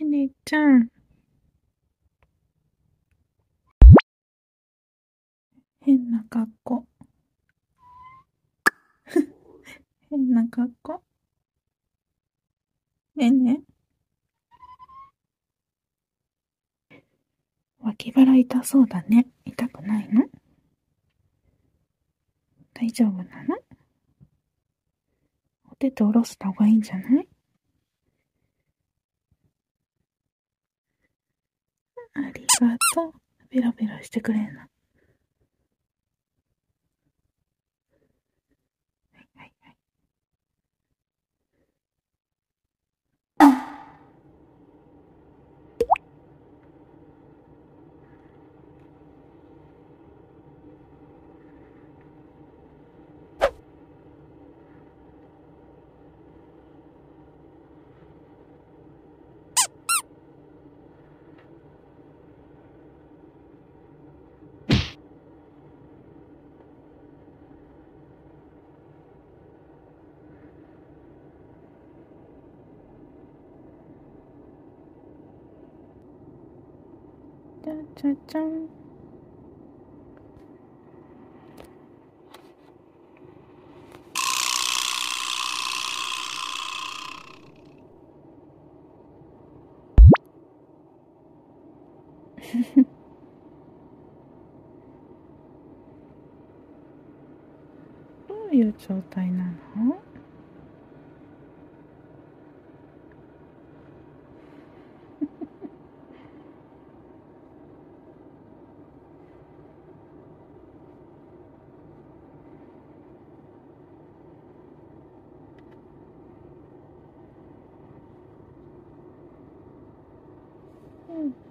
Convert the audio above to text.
エネちゃん。変な格好。変な格好。ねえね。脇腹痛そうだね。痛くないの？大丈夫なの？お手と下ろした方がいいんじゃない？ありがとう。ベロベロしてくれんの。じゃじゃじゃん。どういう状態なの？うん